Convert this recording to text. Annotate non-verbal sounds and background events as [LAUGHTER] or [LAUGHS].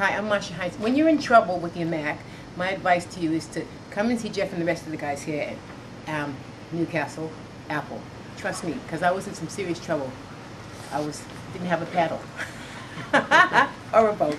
Hi, I'm Marcia Hines. When you're in trouble with your Mac, my advice to you is to come and see Jeff and the rest of the guys here at um, Newcastle Apple. Trust me, because I was in some serious trouble. I was didn't have a paddle [LAUGHS] or a boat.